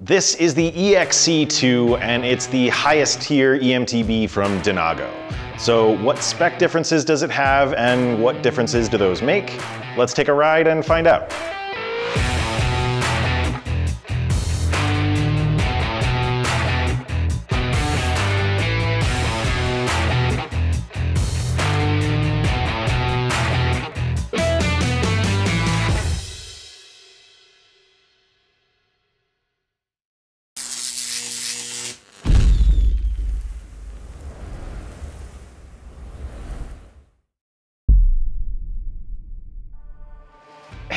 This is the EXC2 and it's the highest tier EMTB from Denago. So what spec differences does it have and what differences do those make? Let's take a ride and find out.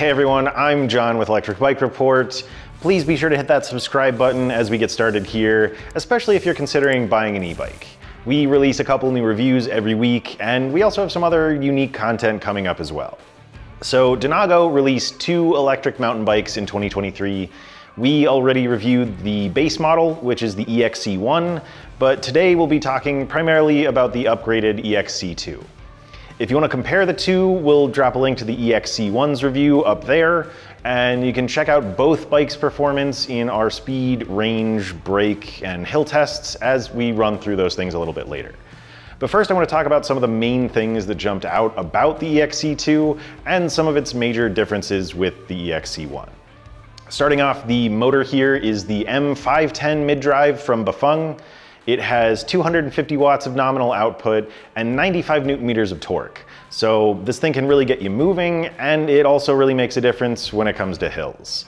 Hey everyone, I'm John with Electric Bike Report. Please be sure to hit that subscribe button as we get started here, especially if you're considering buying an e-bike. We release a couple new reviews every week, and we also have some other unique content coming up as well. So Denago released two electric mountain bikes in 2023. We already reviewed the base model, which is the EXC1, but today we'll be talking primarily about the upgraded EXC2. If you want to compare the two, we'll drop a link to the EXC1's review up there, and you can check out both bikes' performance in our speed, range, brake, and hill tests as we run through those things a little bit later. But first I want to talk about some of the main things that jumped out about the EXC2 and some of its major differences with the EXC1. Starting off, the motor here is the M510 mid-drive from Bafang. It has 250 watts of nominal output and 95 newton meters of torque. So this thing can really get you moving and it also really makes a difference when it comes to hills.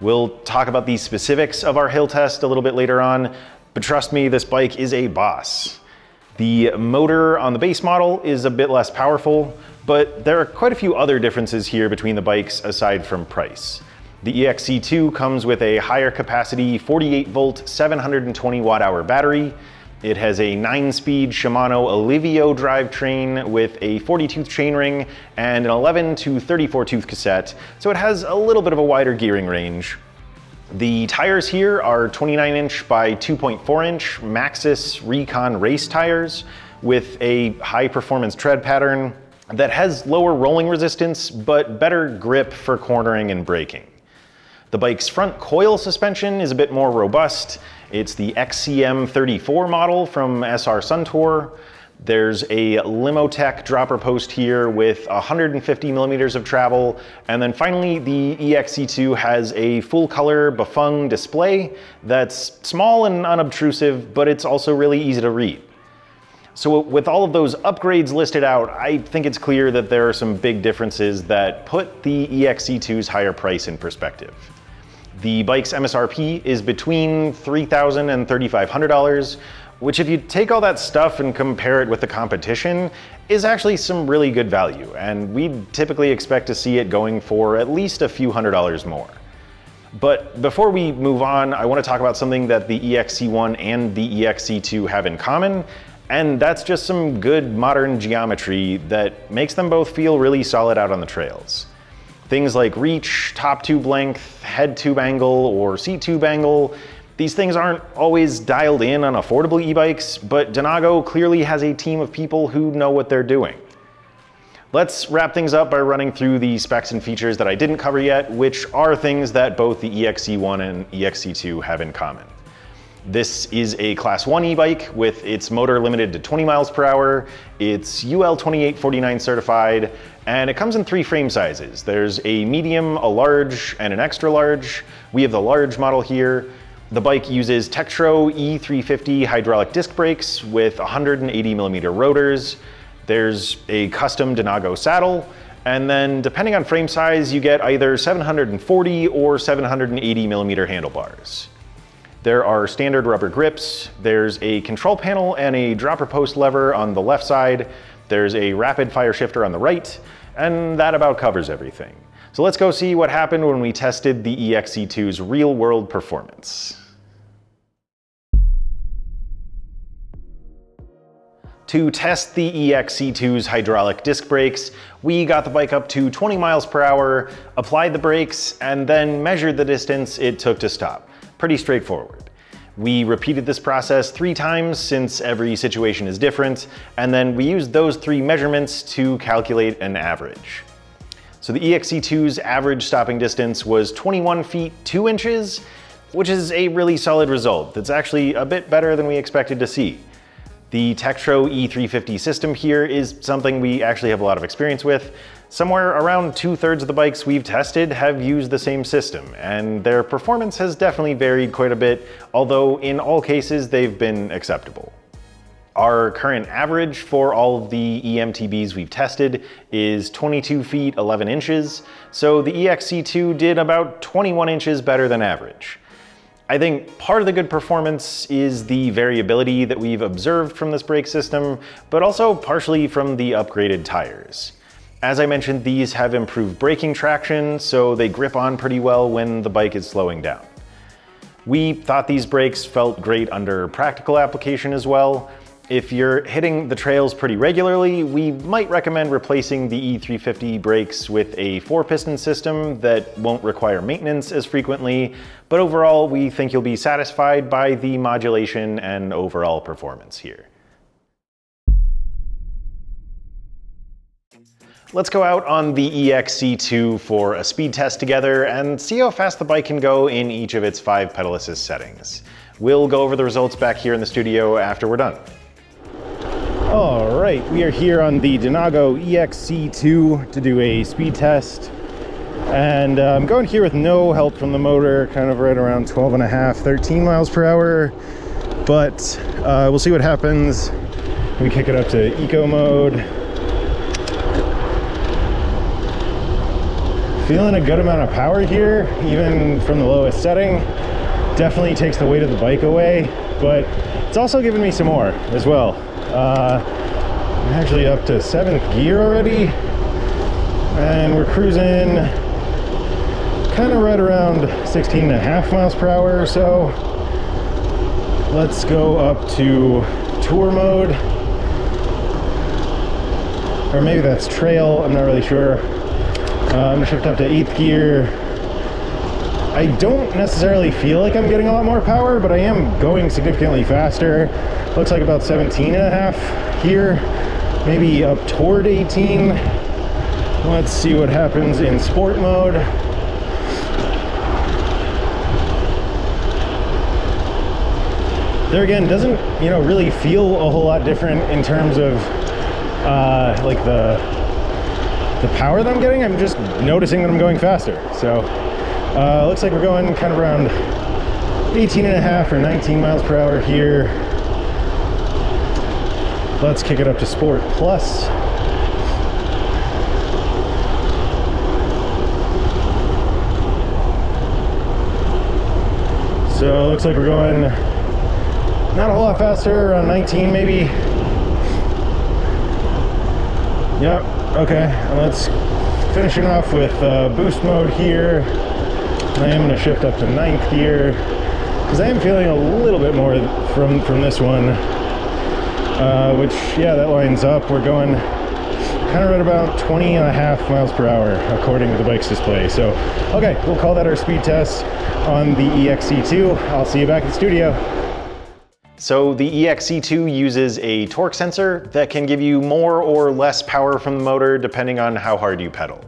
We'll talk about the specifics of our hill test a little bit later on, but trust me, this bike is a boss. The motor on the base model is a bit less powerful, but there are quite a few other differences here between the bikes aside from price. The EXC2 comes with a higher capacity 48 volt 720 watt hour battery. It has a 9-speed Shimano Alivio drivetrain with a 40 tooth chainring and an 11 to 34 tooth cassette, so it has a little bit of a wider gearing range. The tires here are 29 inch by 2.4 inch Maxxis Recon race tires with a high performance tread pattern that has lower rolling resistance but better grip for cornering and braking. The bike's front coil suspension is a bit more robust. It's the XCM34 model from SR Suntour. There's a Limotec dropper post here with 150 millimeters of travel. And then finally, the EXC2 has a full color Bafang display that's small and unobtrusive, but it's also really easy to read. So with all of those upgrades listed out, I think it's clear that there are some big differences that put the EXC2's higher price in perspective. The bike's MSRP is between $3,000 and $3,500, which if you take all that stuff and compare it with the competition, is actually some really good value, and we typically expect to see it going for at least a few hundred dollars more. But before we move on, I want to talk about something that the EXC1 and the EXC2 have in common, and that's just some good modern geometry that makes them both feel really solid out on the trails. Things like reach, top tube length, head tube angle, or seat tube angle, these things aren't always dialed in on affordable e-bikes, but Denago clearly has a team of people who know what they're doing. Let's wrap things up by running through the specs and features that I didn't cover yet, which are things that both the EXC1 and EXC2 have in common. This is a class 1 e-bike with its motor limited to 20 miles per hour. It's UL 2849 certified and it comes in three frame sizes. There's a medium, a large, and an extra large. We have the large model here. The bike uses Tektro E350 hydraulic disc brakes with 180 millimeter rotors. There's a custom Denago saddle, and then depending on frame size, you get either 740 or 780 millimeter handlebars. There are standard rubber grips, there's a control panel and a dropper post lever on the left side, there's a rapid fire shifter on the right, and that about covers everything. So let's go see what happened when we tested the EXC2's real world performance. To test the EXC2's hydraulic disc brakes, we got the bike up to 20 miles per hour, applied the brakes, and then measured the distance it took to stop. Pretty straightforward. We repeated this process three times since every situation is different, and then we used those three measurements to calculate an average. So the EXC2's average stopping distance was 21 feet 2 inches. which is a really solid result that's actually a bit better than we expected to see. The Tektro E350 system here is something we actually have a lot of experience with. Somewhere around two thirds of the bikes we've tested have used the same system, and their performance has definitely varied quite a bit, although in all cases they've been acceptable. Our current average for all of the EMTBs we've tested is 22 feet 11 inches, so the EXC2 did about 21 inches better than average. I think part of the good performance is the variability that we've observed from this brake system, but also partially from the upgraded tires. As I mentioned, these have improved braking traction, so they grip on pretty well when the bike is slowing down. We thought these brakes felt great under practical application as well, if you're hitting the trails pretty regularly, we might recommend replacing the E350 brakes with a four piston system that won't require maintenance as frequently, but overall we think you'll be satisfied by the modulation and overall performance here. Let's go out on the EXC2 for a speed test together and see how fast the bike can go in each of its five pedal assist settings. We'll go over the results back here in the studio after we're done. All right, we are here on the Denago EXC2 to do a speed test. And I'm going here with no help from the motor, kind of right around 12 and a half, 13 miles per hour. But uh, we'll see what happens. We kick it up to eco mode. Feeling a good amount of power here, even from the lowest setting. Definitely takes the weight of the bike away, but it's also giving me some more as well. Uh, I'm actually up to seventh gear already. And we're cruising kind of right around 16 and a half miles per hour or so. Let's go up to tour mode. Or maybe that's trail, I'm not really sure. Uh, I'm shift up to eighth gear. I don't necessarily feel like I'm getting a lot more power, but I am going significantly faster. Looks like about 17 and a half here, maybe up toward 18. Let's see what happens in sport mode. There again, doesn't, you know, really feel a whole lot different in terms of uh, like the the power that I'm getting. I'm just noticing that I'm going faster. So uh, looks like we're going kind of around 18 and a half or 19 miles per hour here. Let's kick it up to Sport Plus. So it looks like we're going not a whole lot faster, around 19 maybe. Yep, okay, let's finishing off with uh, boost mode here. I am gonna shift up to ninth gear because I am feeling a little bit more from, from this one uh, which, yeah, that lines up. We're going kind of right about 20 and a half miles per hour, according to the bike's display. So, okay, we'll call that our speed test on the EXC2. I'll see you back in the studio. So the EXC2 uses a torque sensor that can give you more or less power from the motor depending on how hard you pedal.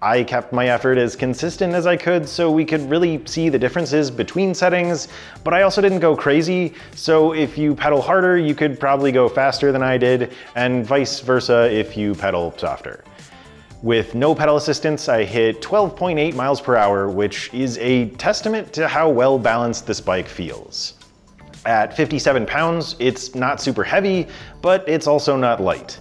I kept my effort as consistent as I could so we could really see the differences between settings, but I also didn't go crazy, so if you pedal harder, you could probably go faster than I did, and vice versa if you pedal softer. With no pedal assistance, I hit 12.8 miles per hour, which is a testament to how well balanced this bike feels. At 57 pounds, it's not super heavy, but it's also not light.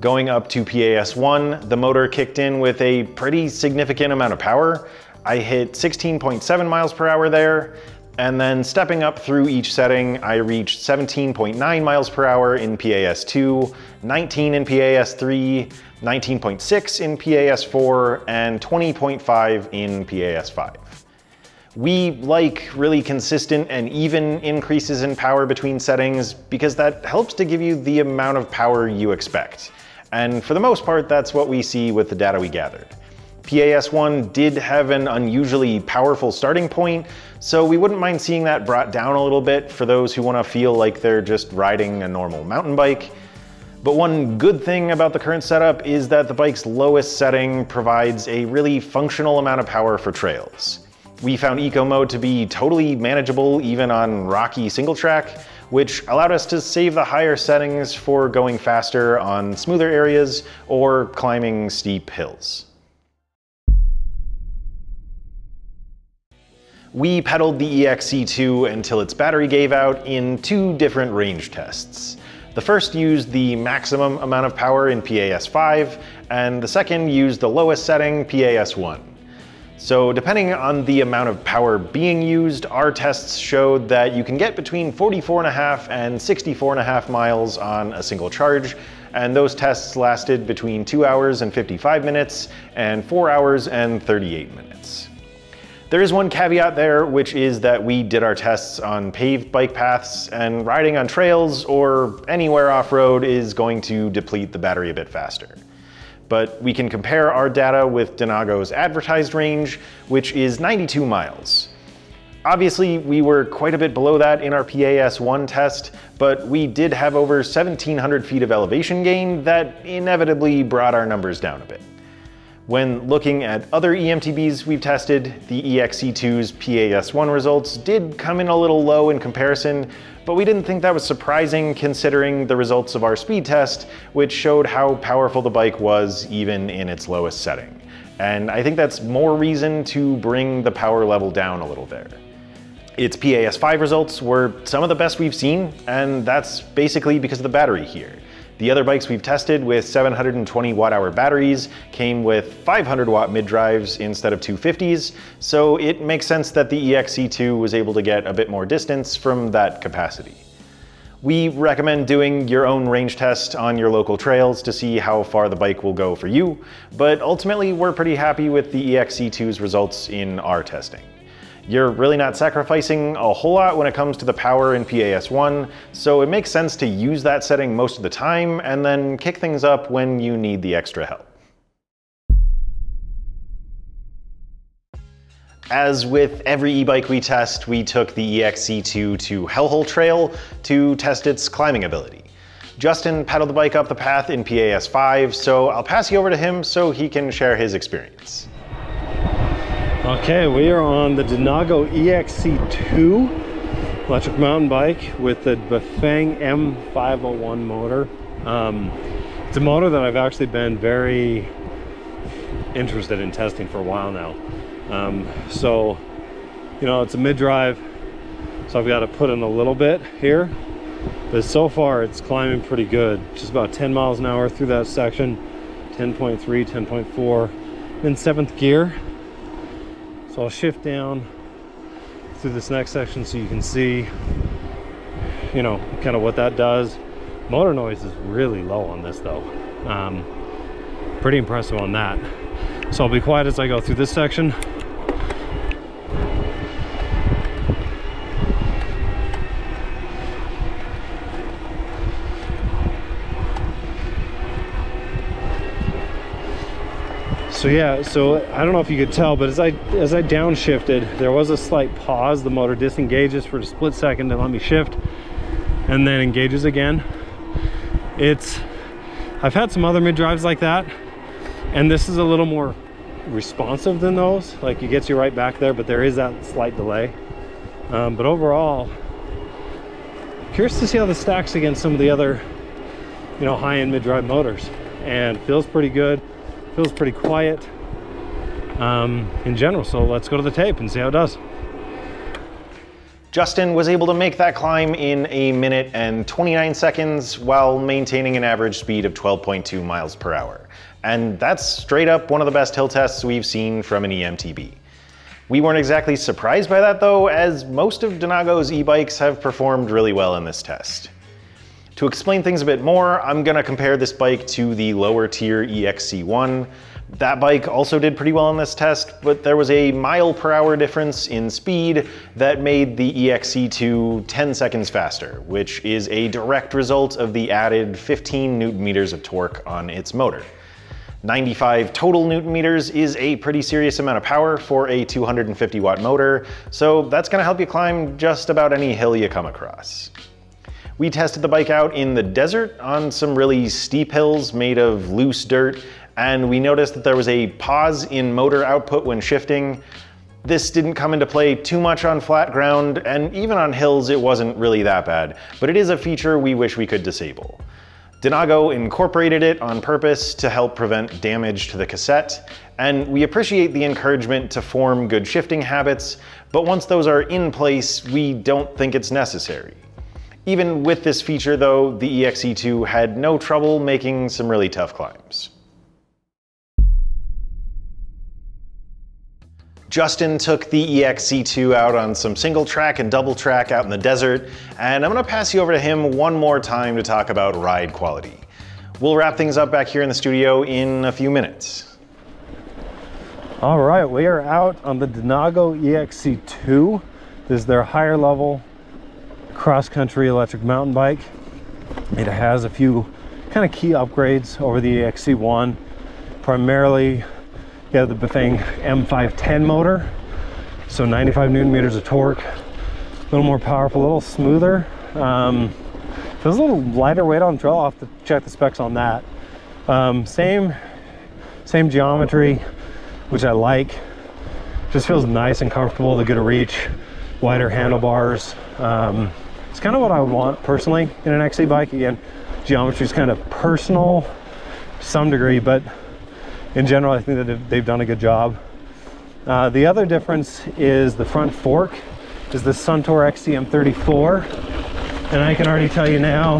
Going up to PAS1, the motor kicked in with a pretty significant amount of power. I hit 16.7 miles per hour there, and then stepping up through each setting, I reached 17.9 miles per hour in PAS2, 19 in PAS3, 19.6 in PAS4, and 20.5 in PAS5. We like really consistent and even increases in power between settings because that helps to give you the amount of power you expect. And for the most part, that's what we see with the data we gathered. PAS1 did have an unusually powerful starting point, so we wouldn't mind seeing that brought down a little bit for those who want to feel like they're just riding a normal mountain bike. But one good thing about the current setup is that the bike's lowest setting provides a really functional amount of power for trails. We found eco mode to be totally manageable even on rocky single track, which allowed us to save the higher settings for going faster on smoother areas or climbing steep hills. We pedaled the EXC2 until its battery gave out in two different range tests. The first used the maximum amount of power in PAS5, and the second used the lowest setting, PAS1. So depending on the amount of power being used, our tests showed that you can get between 44.5 and 64.5 miles on a single charge, and those tests lasted between 2 hours and 55 minutes and 4 hours and 38 minutes. There is one caveat there, which is that we did our tests on paved bike paths, and riding on trails or anywhere off-road is going to deplete the battery a bit faster but we can compare our data with Denago's advertised range, which is 92 miles. Obviously, we were quite a bit below that in our PAS-1 test, but we did have over 1,700 feet of elevation gain that inevitably brought our numbers down a bit. When looking at other EMTBs we've tested, the EXC2's PAS1 results did come in a little low in comparison, but we didn't think that was surprising considering the results of our speed test, which showed how powerful the bike was even in its lowest setting. And I think that's more reason to bring the power level down a little there. Its PAS5 results were some of the best we've seen, and that's basically because of the battery here. The other bikes we've tested with 720 watt hour batteries came with 500 watt mid drives instead of 250s, so it makes sense that the EXC2 was able to get a bit more distance from that capacity. We recommend doing your own range test on your local trails to see how far the bike will go for you, but ultimately we're pretty happy with the EXC2's results in our testing. You're really not sacrificing a whole lot when it comes to the power in PAS1, so it makes sense to use that setting most of the time and then kick things up when you need the extra help. As with every e-bike we test, we took the EXC2 to Hellhole Trail to test its climbing ability. Justin pedaled the bike up the path in PAS5, so I'll pass you over to him so he can share his experience. Okay, we are on the Denago EXC2 electric mountain bike with the Bafang M501 motor. Um, it's a motor that I've actually been very interested in testing for a while now. Um, so, you know, it's a mid-drive, so I've got to put in a little bit here. But so far, it's climbing pretty good. Just about 10 miles an hour through that section, 10.3, 10.4 in seventh gear. So I'll shift down through this next section so you can see, you know, kind of what that does. Motor noise is really low on this though. Um, pretty impressive on that. So I'll be quiet as I go through this section. Yeah so i don't know if you could tell but as i as i downshifted there was a slight pause. The motor disengages for a split second to let me shift and then engages again. It's i've had some other mid drives like that and this is a little more responsive than those. Like it gets you right back there but there is that slight delay. Um, but overall curious to see how this stacks against some of the other you know high-end mid-drive motors and feels pretty good feels pretty quiet um, in general. So let's go to the tape and see how it does. Justin was able to make that climb in a minute and 29 seconds while maintaining an average speed of 12.2 miles per hour. And that's straight up one of the best hill tests we've seen from an EMTB. We weren't exactly surprised by that though, as most of Denago's e-bikes have performed really well in this test. To explain things a bit more, I'm gonna compare this bike to the lower tier EXC1. That bike also did pretty well in this test, but there was a mile per hour difference in speed that made the EXC2 10 seconds faster, which is a direct result of the added 15 newton meters of torque on its motor. 95 total newton meters is a pretty serious amount of power for a 250 watt motor, so that's gonna help you climb just about any hill you come across. We tested the bike out in the desert on some really steep hills made of loose dirt, and we noticed that there was a pause in motor output when shifting. This didn't come into play too much on flat ground, and even on hills it wasn't really that bad, but it is a feature we wish we could disable. Denago incorporated it on purpose to help prevent damage to the cassette, and we appreciate the encouragement to form good shifting habits, but once those are in place, we don't think it's necessary. Even with this feature though, the EXC2 had no trouble making some really tough climbs. Justin took the EXC2 out on some single track and double track out in the desert, and I'm gonna pass you over to him one more time to talk about ride quality. We'll wrap things up back here in the studio in a few minutes. All right, we are out on the Denago EXC2. This is their higher level cross-country electric mountain bike. It has a few kind of key upgrades over the EXC1, primarily you have the Bafang M510 motor, so 95 newton meters of torque, a little more powerful, a little smoother. Um, feels a little lighter weight on trail. I'll have to check the specs on that. Um, same, same geometry, which I like. Just feels nice and comfortable to get a reach, wider handlebars. Um, it's kind of what I would want personally in an XC bike. Again, geometry is kind of personal some degree, but in general, I think that they've done a good job. Uh, the other difference is the front fork is the Suntour XCM34. And I can already tell you now,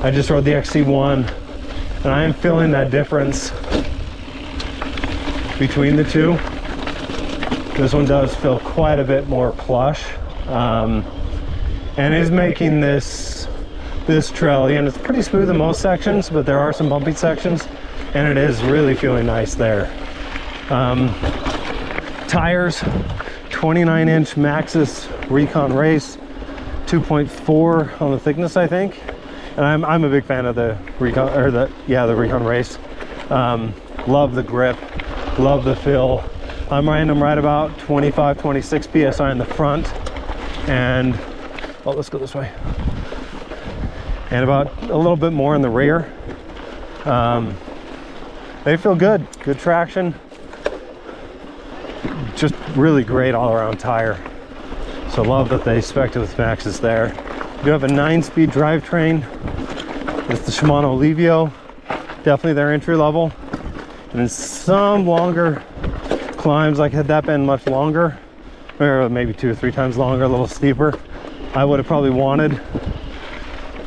I just rode the XC1 and I am feeling that difference between the two. This one does feel quite a bit more plush um, and is making this this trail, and it's pretty smooth in most sections, but there are some bumpy sections and it is really feeling nice there. Um, tires, 29 inch Maxxis Recon Race, 2.4 on the thickness, I think. And I'm, I'm a big fan of the Recon, or the, yeah, the Recon Race. Um, love the grip, love the feel. I'm riding them right about 25, 26 PSI in the front and, oh, let's go this way. And about a little bit more in the rear. Um, they feel good. Good traction. Just really great all-around tire. So love that they spec'd it with Maxxis there. You have a nine-speed drivetrain. It's the Shimano Alivio definitely their entry level. And some longer climbs like had that been much longer or maybe two or three times longer a little steeper I would have probably wanted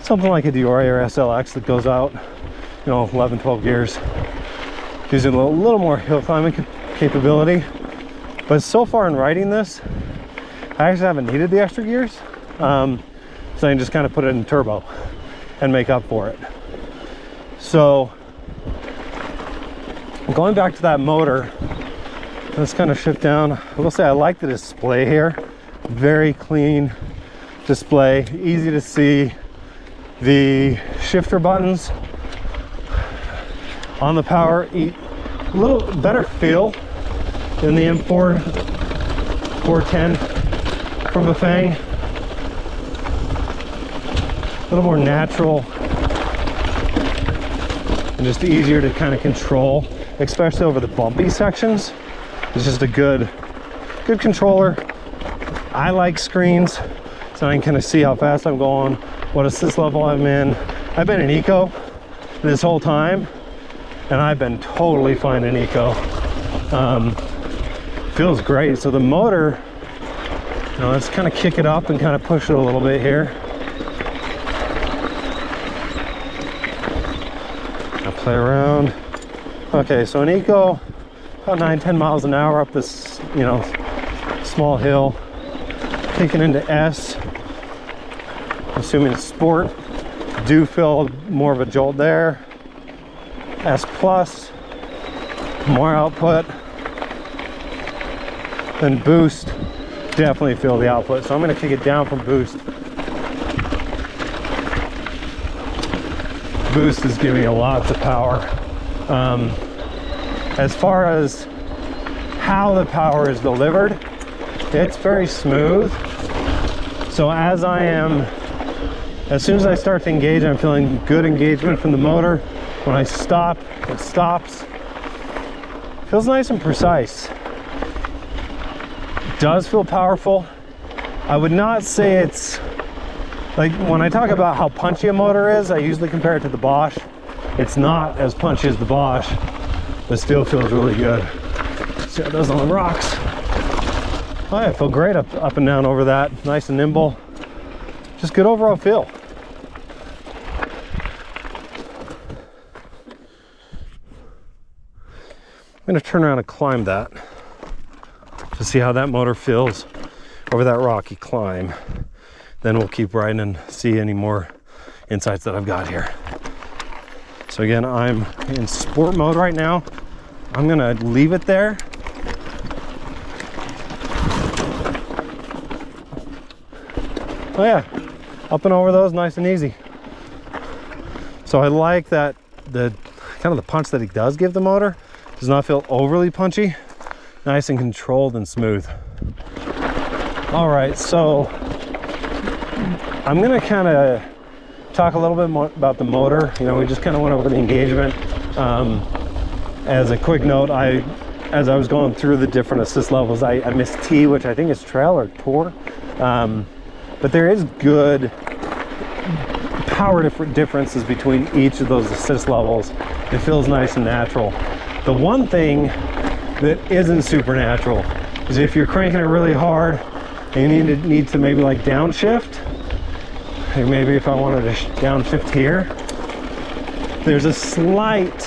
something like a Deore or SLX that goes out you know 11 12 gears using a little more hill climbing capability. But so far in riding this, I actually haven't needed the extra gears. Um, so I can just kind of put it in turbo and make up for it. So going back to that motor, let's kind of shift down. I will say I like the display here. Very clean display, easy to see. The shifter buttons on the power a little better feel than the M4 410 from Bafang. A little more natural and just easier to kind of control, especially over the bumpy sections. It's just a good, good controller. I like screens, so I can kind of see how fast I'm going, what assist level I'm in. I've been in eco this whole time, and I've been totally fine in eco. Um, feels great. So the motor, you know, let's kind of kick it up and kind of push it a little bit here. I'll play around. Okay, so in eco, about 9, 10 miles an hour up this, you know, small hill. Taking into S, assuming it's sport, do feel more of a jolt there. S plus, more output. Then boost, definitely feel the output. So I'm gonna kick it down from boost. Boost is giving a lots of power. Um, as far as how the power is delivered, it's very smooth. So as I am, as soon as I start to engage, I'm feeling good engagement from the motor. When I stop, it stops. Feels nice and precise. does feel powerful. I would not say it's like when I talk about how punchy a motor is, I usually compare it to the Bosch. It's not as punchy as the Bosch, but still feels really good. See how it does on the rocks. Oh yeah, I feel great up, up and down over that. Nice and nimble. Just good overall feel. I'm gonna turn around and climb that to see how that motor feels over that rocky climb. Then we'll keep riding and see any more insights that I've got here. So again, I'm in sport mode right now. I'm gonna leave it there. Oh yeah, up and over those, nice and easy. So I like that the kind of the punch that he does give the motor does not feel overly punchy. Nice and controlled and smooth. All right, so I'm gonna kind of talk a little bit more about the motor. You know, we just kind of went over the engagement. Um, as a quick note, I, as I was going through the different assist levels, I, I missed T, which I think is trail or tour. Um, but there is good power differences between each of those assist levels. It feels nice and natural. The one thing that isn't supernatural is if you're cranking it really hard and you need to, need to maybe like downshift, maybe if I wanted to downshift here, there's a slight,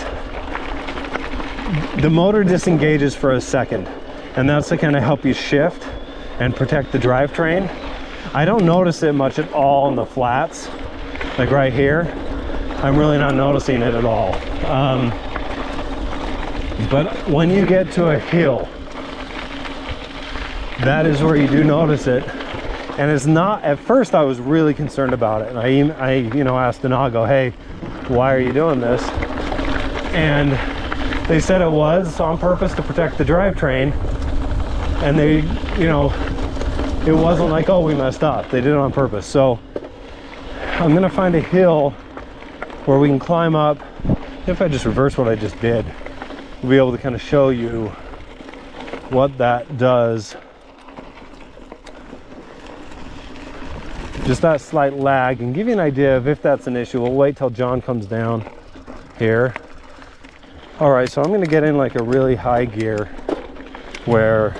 the motor disengages for a second and that's to kind of help you shift and protect the drivetrain. I don't notice it much at all in the flats, like right here. I'm really not noticing it at all. Um, but when you get to a hill, that is where you do notice it. And it's not, at first I was really concerned about it. And I, I you know, asked Denago, hey, why are you doing this? And they said it was on purpose to protect the drivetrain. And they, you know, it wasn't like, oh, we messed up. They did it on purpose. So I'm gonna find a hill where we can climb up. If I just reverse what I just did, we'll be able to kind of show you what that does. Just that slight lag and give you an idea of if that's an issue. We'll wait till John comes down here. All right, so I'm gonna get in like a really high gear where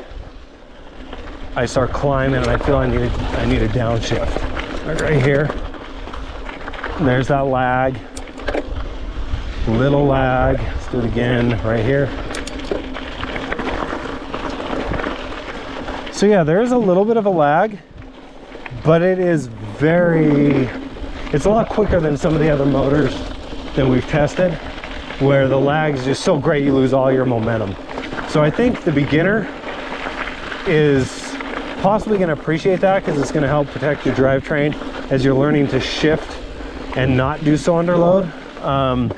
I start climbing and I feel I need I need a downshift. Right here. There's that lag. Little lag. Let's do it again right here. So yeah, there is a little bit of a lag, but it is very, it's a lot quicker than some of the other motors that we've tested, where the lag is just so great you lose all your momentum. So I think the beginner is possibly going to appreciate that because it's going to help protect your drivetrain as you're learning to shift and not do so under load. Um,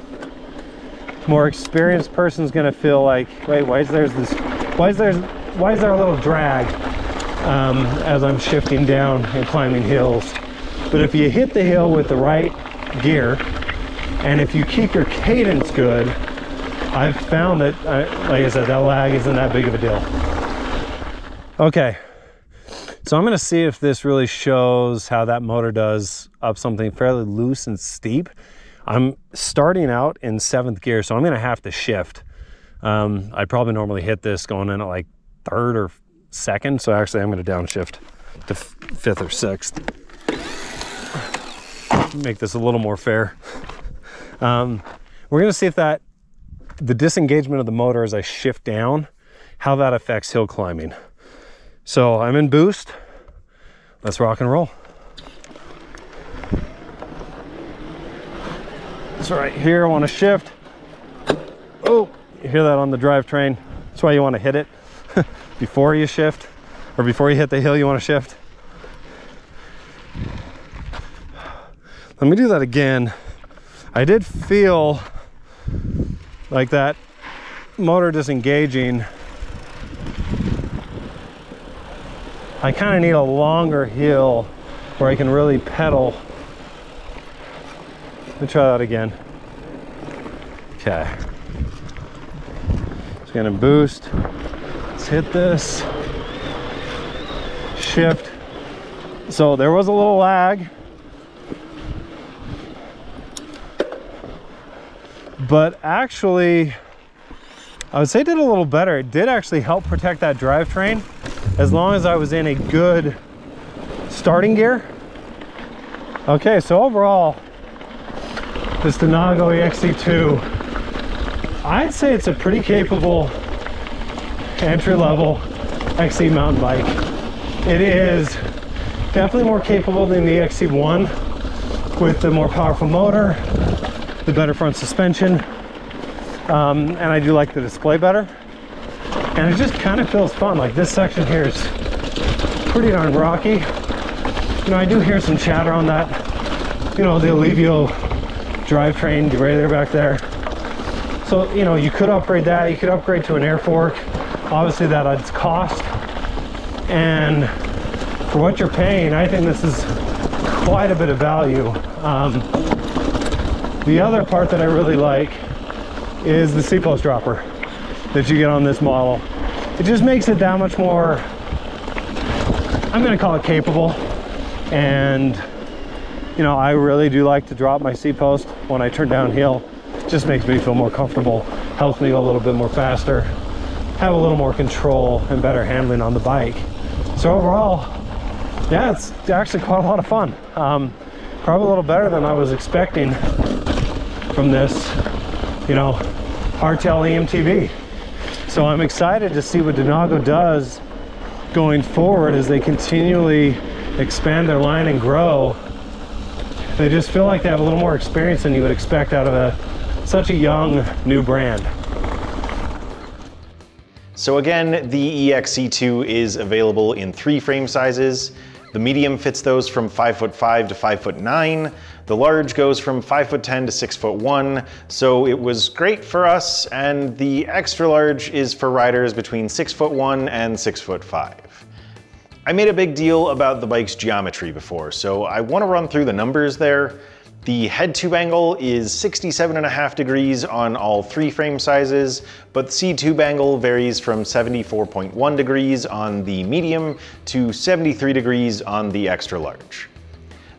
more experienced person is going to feel like, wait, why is there this? Why is there? Why is there a little drag um, as I'm shifting down and climbing hills? But if you hit the hill with the right gear, and if you keep your cadence good, I've found that, uh, like I said, that lag isn't that big of a deal. Okay, so I'm gonna see if this really shows how that motor does up something fairly loose and steep. I'm starting out in seventh gear, so I'm gonna have to shift. Um, I probably normally hit this going in at like third or second, so actually I'm gonna downshift to fifth or sixth. Make this a little more fair. Um, we're gonna see if that, the disengagement of the motor as I shift down, how that affects hill climbing. So I'm in boost. Let's rock and roll. So right here, I want to shift. Oh, you hear that on the drivetrain. That's why you want to hit it before you shift or before you hit the hill, you want to shift. Let me do that again. I did feel like that motor disengaging I kind of need a longer hill where I can really pedal. Let me try that again. Okay. It's gonna boost. Let's hit this. shift. So there was a little lag. But actually, I would say it did a little better. It did actually help protect that drivetrain as long as I was in a good starting gear. Okay, so overall, this Denago EXC2, I'd say it's a pretty capable entry-level XC mountain bike. It is definitely more capable than the XC1 with the more powerful motor, the better front suspension, um, and I do like the display better. And it just kind of feels fun. Like this section here is pretty darn rocky. You know, I do hear some chatter on that, you know, the Alivio drivetrain derailleur back there. So, you know, you could upgrade that. You could upgrade to an air fork. Obviously that adds cost. And for what you're paying, I think this is quite a bit of value. Um, the other part that I really like is the C-post dropper that you get on this model. It just makes it that much more, I'm gonna call it capable. And, you know, I really do like to drop my C-post when I turn downhill. It just makes me feel more comfortable, helps me go a little bit more faster, have a little more control and better handling on the bike. So overall, yeah, it's actually quite a lot of fun. Um, probably a little better than I was expecting from this, you know, hardtail EMTB. So I'm excited to see what Denago does going forward as they continually expand their line and grow. They just feel like they have a little more experience than you would expect out of a such a young new brand. So again, the EXC2 is available in three frame sizes. The medium fits those from 5 foot 5 to 5 foot 9. The large goes from 5 foot 10 to 6 foot 1. So it was great for us and the extra large is for riders between 6 foot 1 and 6 foot 5. I made a big deal about the bike's geometry before, so I want to run through the numbers there. The head tube angle is 67 and a half degrees on all three frame sizes, but the seat tube angle varies from 74.1 degrees on the medium to 73 degrees on the extra large.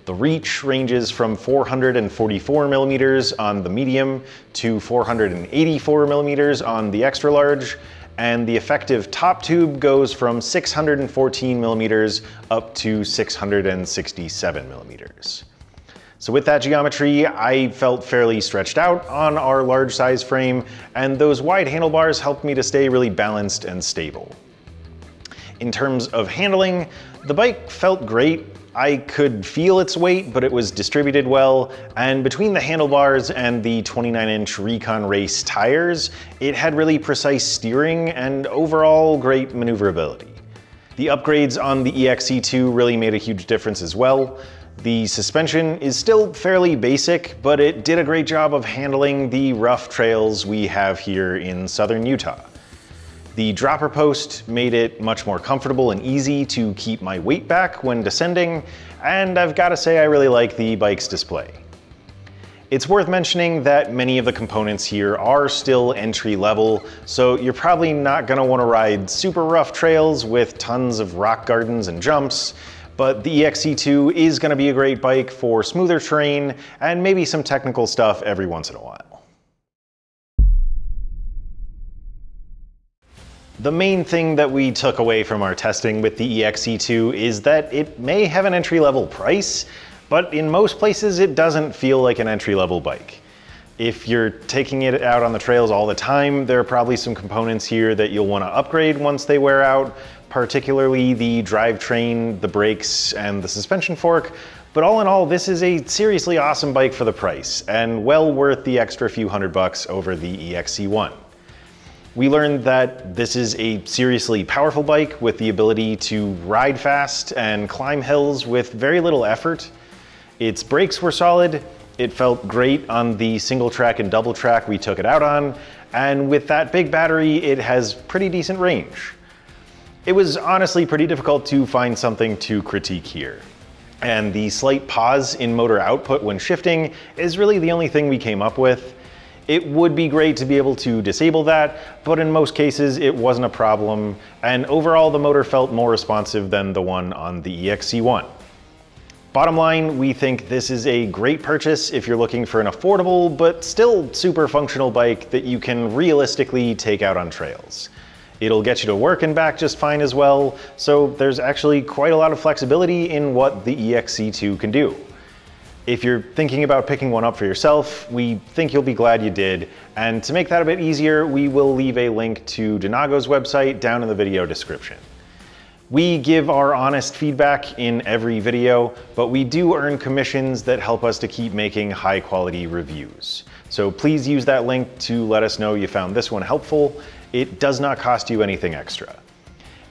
The reach ranges from 444 millimeters on the medium to 484 millimeters on the extra large, and the effective top tube goes from 614 millimeters up to 667 millimeters. So with that geometry, I felt fairly stretched out on our large size frame, and those wide handlebars helped me to stay really balanced and stable. In terms of handling, the bike felt great. I could feel its weight, but it was distributed well, and between the handlebars and the 29 inch Recon Race tires, it had really precise steering and overall great maneuverability. The upgrades on the EXC2 really made a huge difference as well. The suspension is still fairly basic, but it did a great job of handling the rough trails we have here in southern Utah. The dropper post made it much more comfortable and easy to keep my weight back when descending, and I've gotta say I really like the bike's display. It's worth mentioning that many of the components here are still entry level, so you're probably not gonna wanna ride super rough trails with tons of rock gardens and jumps, but the EXC2 is gonna be a great bike for smoother terrain and maybe some technical stuff every once in a while. The main thing that we took away from our testing with the EXC2 is that it may have an entry-level price, but in most places it doesn't feel like an entry-level bike. If you're taking it out on the trails all the time, there are probably some components here that you'll want to upgrade once they wear out, particularly the drivetrain, the brakes, and the suspension fork. But all in all, this is a seriously awesome bike for the price, and well worth the extra few hundred bucks over the EXC1. We learned that this is a seriously powerful bike with the ability to ride fast and climb hills with very little effort. Its brakes were solid, it felt great on the single track and double track we took it out on, and with that big battery, it has pretty decent range. It was honestly pretty difficult to find something to critique here. And the slight pause in motor output when shifting is really the only thing we came up with. It would be great to be able to disable that, but in most cases it wasn't a problem, and overall the motor felt more responsive than the one on the EXC1. Bottom line, we think this is a great purchase if you're looking for an affordable but still super functional bike that you can realistically take out on trails. It'll get you to work and back just fine as well, so there's actually quite a lot of flexibility in what the EXC2 can do. If you're thinking about picking one up for yourself, we think you'll be glad you did. And to make that a bit easier, we will leave a link to Denago's website down in the video description. We give our honest feedback in every video, but we do earn commissions that help us to keep making high quality reviews. So please use that link to let us know you found this one helpful. It does not cost you anything extra.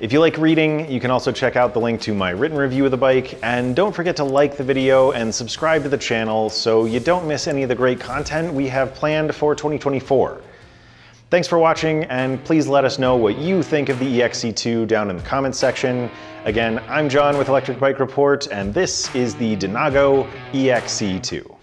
If you like reading, you can also check out the link to my written review of the bike, and don't forget to like the video and subscribe to the channel so you don't miss any of the great content we have planned for 2024. Thanks for watching, and please let us know what you think of the EXC2 down in the comments section. Again, I'm John with Electric Bike Report, and this is the Denago EXC2.